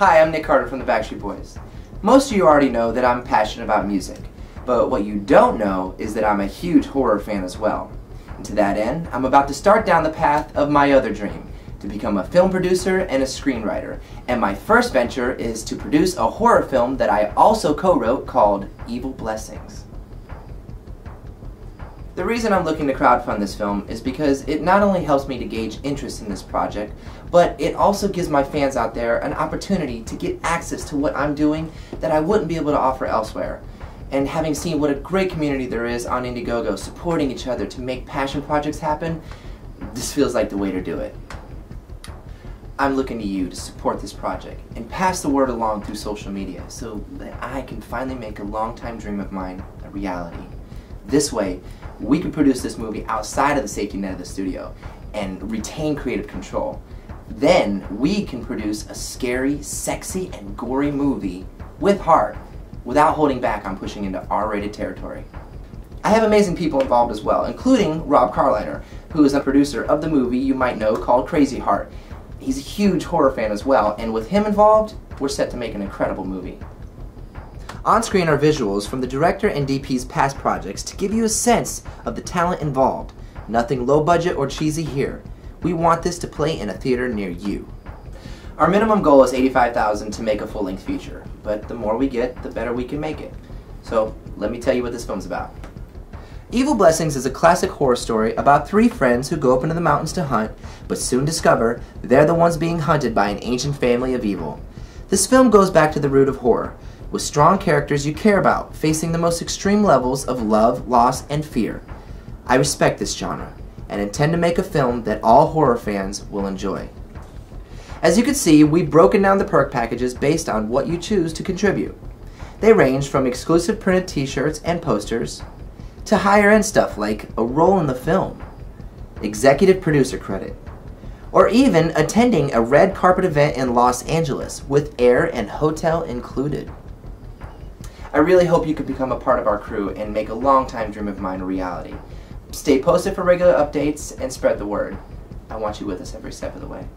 Hi, I'm Nick Carter from the Backstreet Boys. Most of you already know that I'm passionate about music, but what you don't know is that I'm a huge horror fan as well. And to that end, I'm about to start down the path of my other dream, to become a film producer and a screenwriter. And my first venture is to produce a horror film that I also co-wrote called Evil Blessings. The reason I'm looking to crowdfund this film is because it not only helps me to gauge interest in this project, but it also gives my fans out there an opportunity to get access to what I'm doing that I wouldn't be able to offer elsewhere. And having seen what a great community there is on Indiegogo supporting each other to make passion projects happen, this feels like the way to do it. I'm looking to you to support this project and pass the word along through social media so that I can finally make a long-time dream of mine a reality. This way, we can produce this movie outside of the safety net of the studio and retain creative control. Then we can produce a scary, sexy, and gory movie with heart without holding back on pushing into R-rated territory. I have amazing people involved as well, including Rob Carliner, who is a producer of the movie you might know called Crazy Heart. He's a huge horror fan as well, and with him involved, we're set to make an incredible movie. On screen are visuals from the director and DP's past projects to give you a sense of the talent involved. Nothing low budget or cheesy here. We want this to play in a theater near you. Our minimum goal is 85000 to make a full-length feature, but the more we get, the better we can make it. So, let me tell you what this film's about. Evil Blessings is a classic horror story about three friends who go up into the mountains to hunt, but soon discover they're the ones being hunted by an ancient family of evil. This film goes back to the root of horror, with strong characters you care about, facing the most extreme levels of love, loss, and fear. I respect this genre, and intend to make a film that all horror fans will enjoy. As you can see, we've broken down the perk packages based on what you choose to contribute. They range from exclusive printed t-shirts and posters, to higher end stuff like a role in the film, executive producer credit, or even attending a red carpet event in Los Angeles with air and hotel included. I really hope you could become a part of our crew and make a long-time dream of mine a reality. Stay posted for regular updates and spread the word. I want you with us every step of the way.